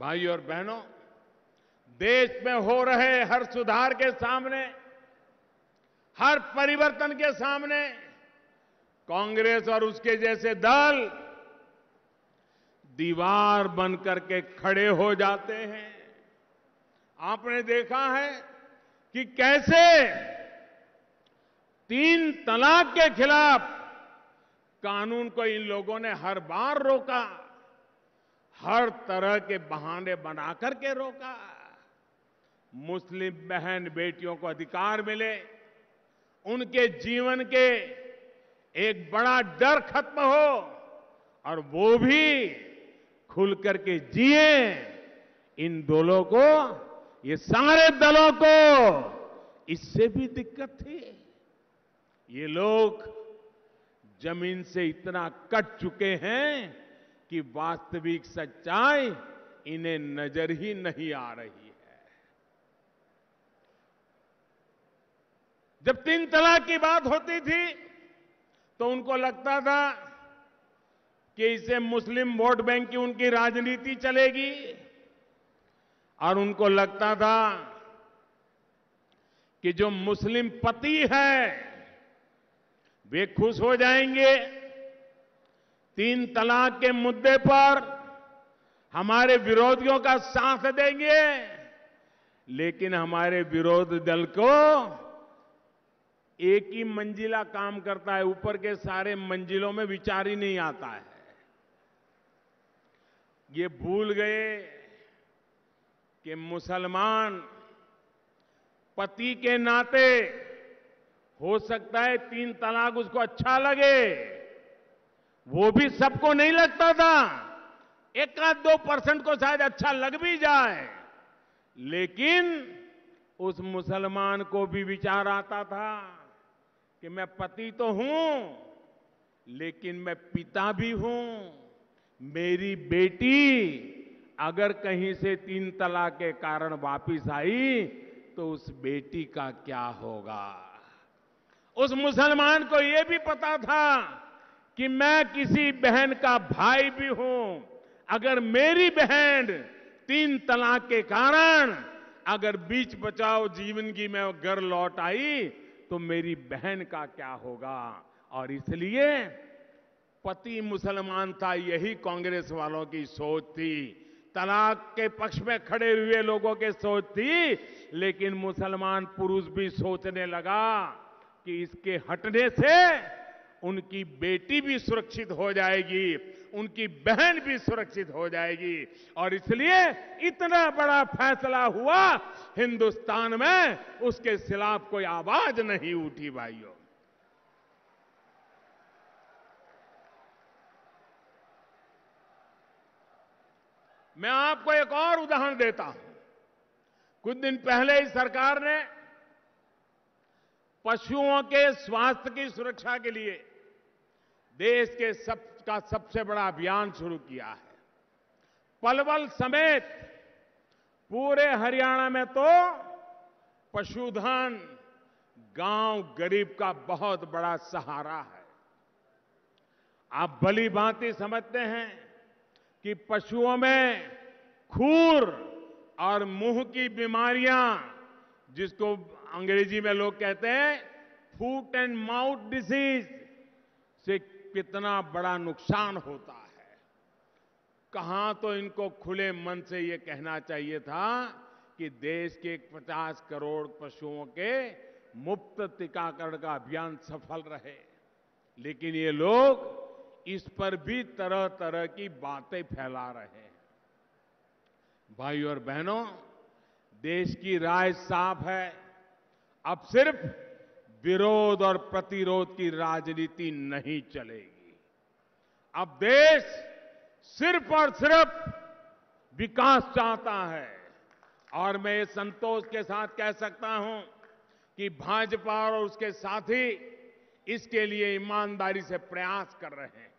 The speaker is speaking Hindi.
भाई और बहनों, देश में हो रहे हर सुधार के सामने, हर परिवर्तन के सामने, कांग्रेस और उसके जैसे दल दीवार बनकर के खड़े हो जाते हैं। आपने देखा है कि कैसे तीन तलाक के खिलाफ कानून को इन लोगों ने हर बार रोका। हर तरह के बहाने बना करके रोका। मुस्लिम बहन बेटियों को अधिकार मिले, उनके जीवन के एक बड़ा डर खत्म हो और वो भी खुल करके जिए। इन दलों को, ये सारे दलों को इससे भी दिक्कत थी। ये लोग ज़मीन से इतना कट चुके हैं कि वास्तविक सच्चाई इन्हें नज़र ही नहीं आ रही है। जब तीन तलाक की बात होती थी तो उनको लगता था कि इससे मुस्लिम वोट बैंक की उनकी राजनीति चलेगी, और उनको लगता था कि जो मुस्लिम पति है, वे खुश हो जाएँगे। तीन तलाक के मुद्दे पर हमारे विरोधियों का साथ देंगे, लेकिन हमारे विरोध दल को एक ही मंजिला काम करता है। ऊपर के सारे मंजिलों में विचार ही नहीं आता है। ये भूल गए कि मुसलमान पति के नाते हो सकता है तीन तलाक उसको अच्छा लगे। वो भी सबको नहीं लगता था। एक आध दो परसेंट को शायद अच्छा लग भी जाए। लेकिन उस मुसलमान को भी विचार आता था कि मैं पति तो हूँ, लेकिन मैं पिता भी हूँ। मेरी बेटी अगर कहीं से तीन तलाक के कारण वापिस आई तो उस बेटी का क्या होगा? उस मुसलमान को यह भी पता था कि मैं किसी बहन का भाई भी हूँ। अगर मेरी बहन तीन तलाक के कारण अगर बीच बचाओ जीवन की मैं घर लौट आई तो मेरी बहन का क्या होगा? और इसलिए पति मुसलमान था, यही कांग्रेस वालों की सोच थी। तलाक के पक्ष में खड़े हुए लोगों की सोच थी, लेकिन मुसलमान पुरुष भी सोचने लगा कि इसके हटने से उनकी बेटी भी सुरक्षित हो जाएगी, उनकी बहन भी सुरक्षित हो जाएगी। और इसलिए इतना बड़ा फैसला हुआ, हिंदुस्तान में उसके खिलाफ कोई आवाज़ नहीं उठी, भाइयों। मैं आपको एक और उदाहरण देता हूँ। कुछ दिन पहले ही सरकार ने पशुओं के स्वास्थ्य की सुरक्षा के लिए देश के सब, का सबसे बड़ा अभियान शुरू किया है। पलवल समेत पूरे हरियाणा में तो पशुधन गाँव गरीब का बहुत बड़ा सहारा है। आप भली भांति समझते हैं कि पशुओं में खूर और मुँह की बीमारियाँ, जिसको अंग्रेज़ी में लोग कहते हैं फूट एंड माउथ डिसीज से कितना बड़ा नुकसान होता है। कहाँ तो इनको खुले मन से ये कहना चाहिए था कि देश के 50 करोड़ पशुओं के मुफ़्त टीकाकरण का अभियान सफल रहे। लेकिन ये लोग इस पर भी तरह तरह की बातें फैला रहे हैं। भाई और बहनों, देश की राय साफ़ है। अब सिर्फ़ विरोध और प्रतिरोध की राजनीति नहीं चलेगी। अब देश सिर्फ़ और सिर्फ़ विकास चाहता है। और मैं ये संतोष के साथ कह सकता हूँ कि भाजपा और उसके साथी इसके लिए ईमानदारी से प्रयास कर रहे हैं।